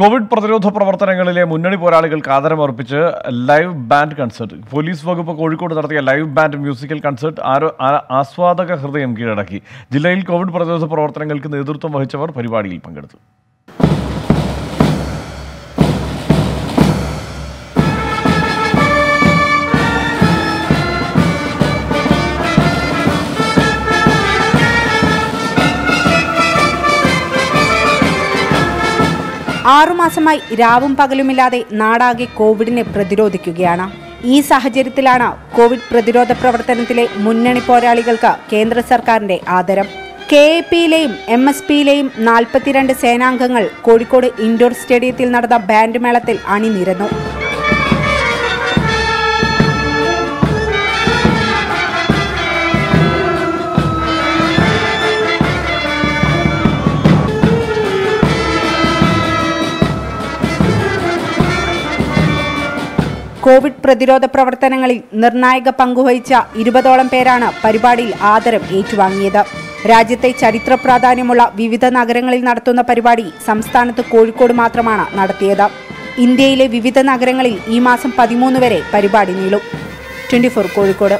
Covid പ്രതിരോധ പ്രവർത്തനങ്ങളിലെ മുന്നണി പോരാളികൾക്ക് ആദരമർപ്പിച്ച് ലൈവ് ബാൻഡ് കൺസേർട്ട്. പോലീസ് വകുപ്പ് കോഴിക്കോട് നടത്തിയ ലൈവ് ബാൻഡ് മ്യൂസിക്കൽ കൺസേർട്ട് ആരോ ആസ്വാദക ഹൃദയം കീഴടക്കി. ജില്ലയിൽ കോവിഡ് പ്രതിരോധ പ്രവർത്തനങ്ങൾക്ക് നേതൃത്വം വഹിച്ചവർ പരിപാടിയിൽ പങ്കെടുത്തു. ആറുമാസമായി രാവും പകലുമില്ലാതെ നാടാകെ കോവിഡിനെ പ്രതിരോധിക്കുകയാണ്. ഈ സാഹചര്യത്തിലാണ് കോവിഡ് പ്രതിരോധ പ്രവർത്തനത്തിലെ മുന്നണി പോരാളികൾക്ക് കേന്ദ്ര സർക്കാരിന്റെ ആദരം. കെ എ പിയിലെയും എം എസ് പിയിലെയും നാൽപ്പത്തിരണ്ട് സേനാംഗങ്ങൾ കോഴിക്കോട് ഇൻഡോർ സ്റ്റേഡിയത്തിൽ നടന്ന ബാൻഡ് മേളത്തിൽ അണിനിരന്നു. കോവിഡ് പ്രതിരോധ പ്രവർത്തനങ്ങളിൽ നിർണായക പങ്കുവഹിച്ച ഇരുപതോളം പേരാണ് പരിപാടിയിൽ ആദരം ഏറ്റുവാങ്ങിയത്. രാജ്യത്തെ ചരിത്ര പ്രാധാന്യമുള്ള വിവിധ നഗരങ്ങളിൽ നടത്തുന്ന പരിപാടി സംസ്ഥാനത്ത് കോഴിക്കോട് മാത്രമാണ് നടത്തിയത്. ഇന്ത്യയിലെ വിവിധ നഗരങ്ങളിൽ ഈ മാസം പതിമൂന്ന് വരെ പരിപാടി നീളും. ട്വന്റി കോഴിക്കോട്.